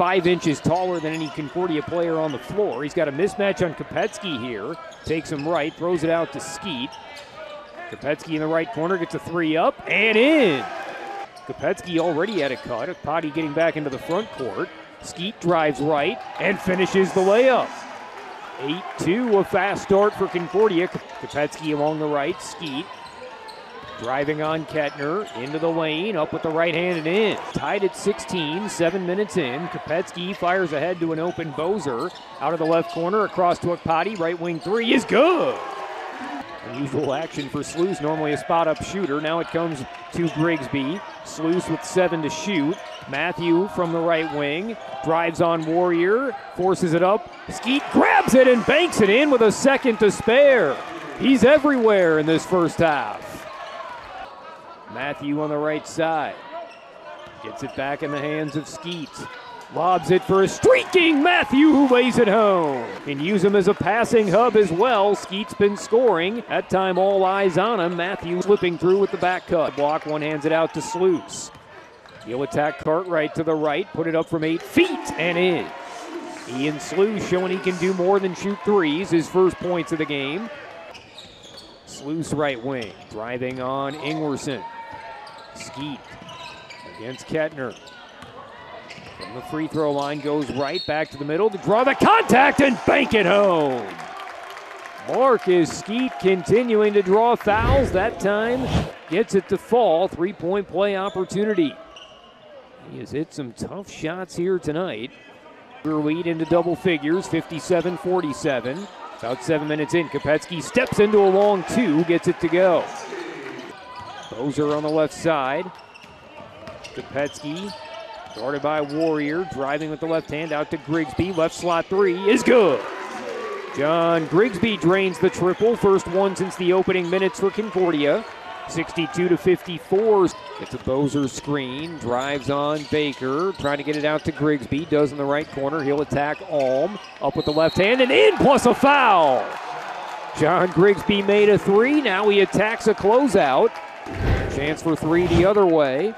five inches taller than any Concordia player on the floor. He's got a mismatch on Kopetsky here. Takes him right, throws it out to Skeet. Kopetsky in the right corner gets a three up and in. Kopetsky already had a cut. Potty getting back into the front court. Skeet drives right and finishes the layup. 8 2, a fast start for Concordia. Kopetsky along the right. Skeet driving on Kettner into the lane, up with the right hand and in. Tied at 16, seven minutes in. Kopetsky fires ahead to an open Bozer. Out of the left corner, across to Akpati. Right wing three is good. Unusual action for Sluice, normally a spot up shooter. Now it comes to Grigsby. Sluice with seven to shoot. Matthew from the right wing drives on Warrior, forces it up. Skeet grabs it and banks it in with a second to spare. He's everywhere in this first half. Matthew on the right side gets it back in the hands of Skeet. Lobs it for a streaking Matthew who lays it home. Can use him as a passing hub as well. Skeet's been scoring. That time all eyes on him. Matthew slipping through with the back cut. Block one hands it out to Sluice. He'll attack Cartwright to the right, put it up from eight feet and in. Ian Sluice showing he can do more than shoot threes. His first points of the game. Sluice right wing, driving on Ingwerson. Skeet against Kettner. From the free throw line goes right back to the middle to draw the contact and bank it home. Marcus Skeet continuing to draw fouls. That time gets it to fall. Three point play opportunity. He has hit some tough shots here tonight. Lead into double figures, 57 47. About seven minutes in, Kopetsky steps into a long two, gets it to go. Bozer on the left side. Kopetsky Guarded by Warrior, driving with the left hand out to Grigsby. Left slot three is good. John Grigsby drains the triple, first one since the opening minutes for Concordia. 62 to 54. It's a Bozer screen, drives on Baker, trying to get it out to Grigsby. Does in the right corner. He'll attack Alm. Up with the left hand and in, plus a foul. John Grigsby made a three. Now he attacks a closeout. Chance for three the other way.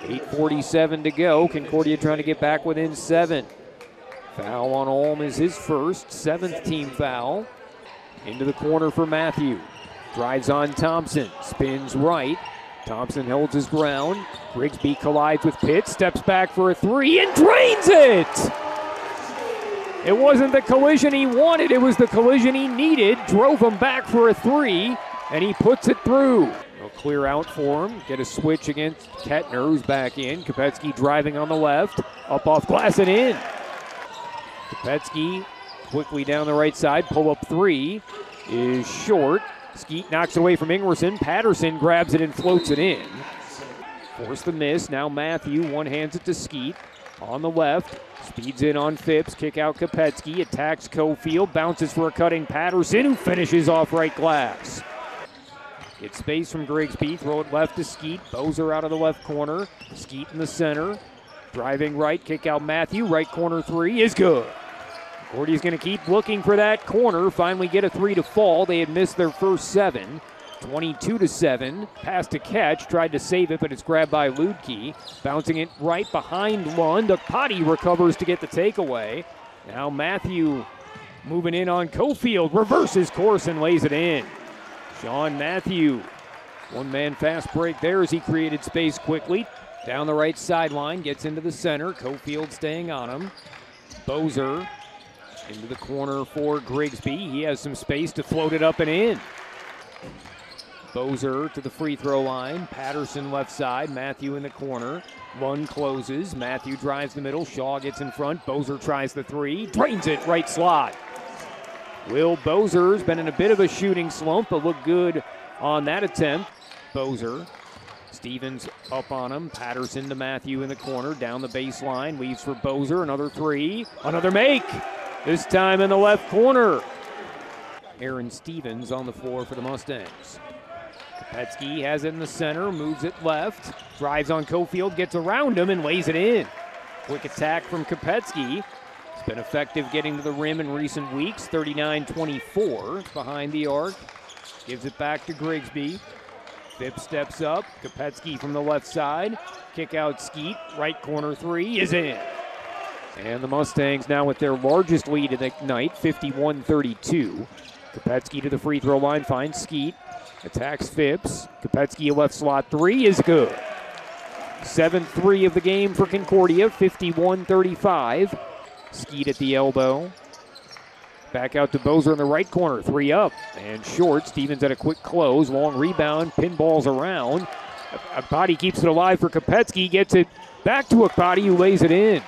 8.47 to go. Concordia trying to get back within seven. Foul on Olm is his first, seventh team foul. Into the corner for Matthew. Drives on Thompson, spins right. Thompson holds his ground. Grigsby collides with Pitt, steps back for a three and drains it! It wasn't the collision he wanted, it was the collision he needed. Drove him back for a three, and he puts it through. Clear out for him. Get a switch against Kettner, who's back in. Kopetsky driving on the left. Up off glass and in. Kopetsky quickly down the right side. Pull up three is short. Skeet knocks away from Ingwerson. Patterson grabs it and floats it in. Force the miss. Now Matthew one hands it to Skeet. On the left. Speeds in on Phipps. Kick out Kopetsky. Attacks Cofield. Bounces for a cutting Patterson, who finishes off right glass. Get space from Grigsby. Throw it left to Skeet. Bozer out of the left corner. Skeet in the center. Driving right. Kick out Matthew. Right corner three is good. Gordy's going to keep looking for that corner. Finally get a three to fall. They had missed their first seven. 22 to 7. Pass to catch. Tried to save it, but it's grabbed by Ludke. Bouncing it right behind Lund. Potty recovers to get the takeaway. Now Matthew moving in on Cofield. Reverses course and lays it in. Sean Matthew, one man fast break there as he created space quickly. Down the right sideline, gets into the center. Cofield staying on him. Bozer into the corner for Grigsby. He has some space to float it up and in. Bozer to the free throw line. Patterson left side. Matthew in the corner. One closes. Matthew drives the middle. Shaw gets in front. Bozer tries the three. Drains it right slot. Will Bozer's been in a bit of a shooting slump, but looked good on that attempt. Bozer. Stevens up on him. Patterson to Matthew in the corner. Down the baseline. Leaves for Bozer. Another three. Another make. This time in the left corner. Aaron Stevens on the floor for the Mustangs. Kopetsky has it in the center, moves it left, drives on Cofield, gets around him, and lays it in. Quick attack from Kopetsky. Been effective getting to the rim in recent weeks. 39 24 behind the arc. Gives it back to Grigsby. Phipps steps up. Kopetsky from the left side. Kick out Skeet. Right corner three is in. And the Mustangs now with their largest lead of the night, 51 32. Kopetsky to the free throw line finds Skeet. Attacks Phipps. Kopetsky left slot three is good. 7 3 of the game for Concordia, 51 35. Skeet at the elbow. Back out to Bozer in the right corner, three up and short. Stevens at a quick close, long rebound, pinballs around. Akpati keeps it alive for Kopetsky, gets it back to Akpati who lays it in.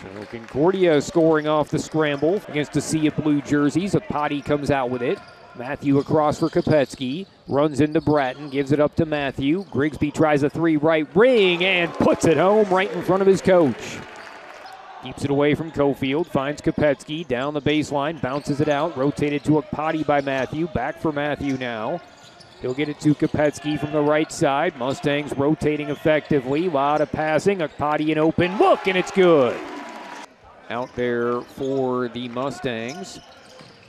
So Concordia scoring off the scramble against a sea of blue jerseys. Akpati comes out with it. Matthew across for Kopetsky. Runs into Bratton, gives it up to Matthew. Grigsby tries a three right ring and puts it home right in front of his coach. Keeps it away from Cofield, finds Kopetsky down the baseline, bounces it out, rotated to Akpati by Matthew. Back for Matthew now. He'll get it to Kopetsky from the right side. Mustangs rotating effectively. A Lot of passing. Akpati an open look, and it's good. Out there for the Mustangs.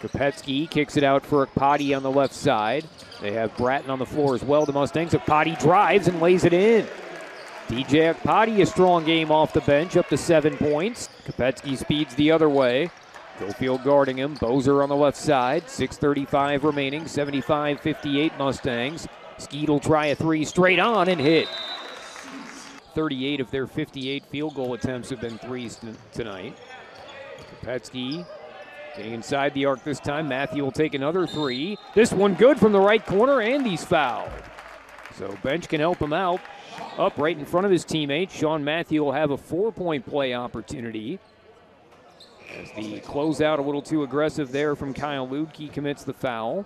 Kopetsky kicks it out for Akpati on the left side. They have Bratton on the floor as well. The Mustangs. Akpati drives and lays it in. DJ Akpati, a strong game off the bench, up to seven points. Kopetsky speeds the other way. Cofield guarding him. Bozer on the left side. 6.35 remaining. 75 58 Mustangs. Skeet will try a three straight on and hit. 38 of their 58 field goal attempts have been threes tonight. Kopetsky getting inside the arc this time. Matthew will take another three. This one good from the right corner, and he's fouled. So bench can help him out. Up right in front of his teammate. Sean Matthew will have a four point play opportunity. As the closeout a little too aggressive there from Kyle Ludke commits the foul.